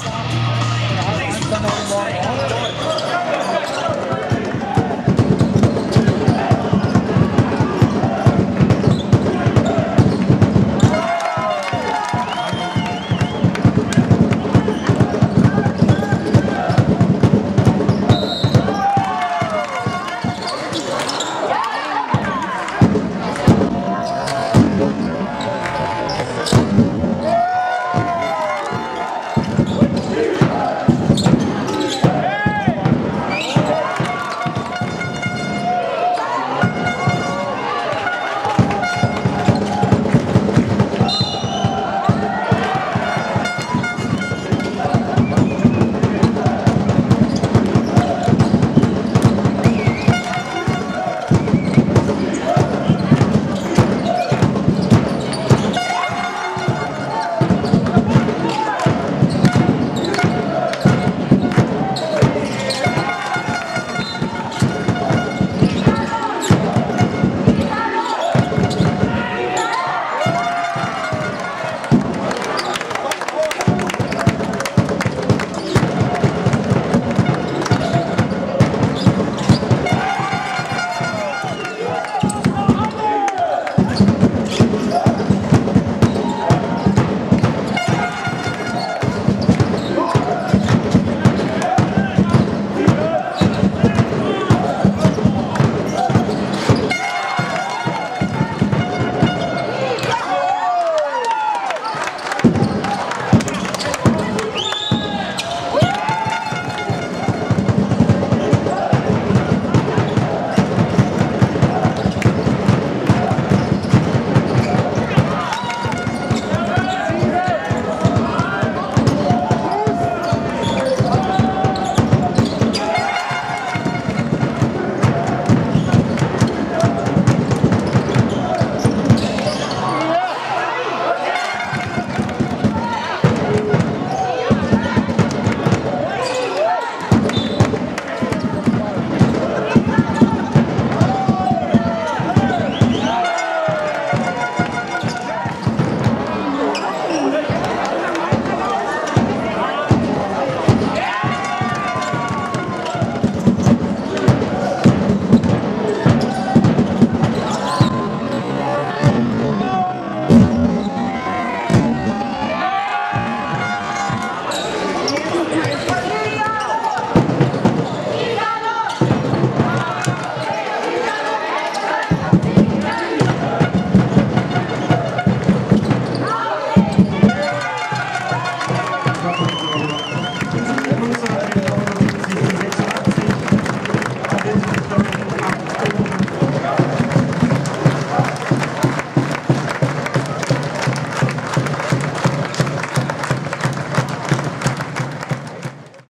stop.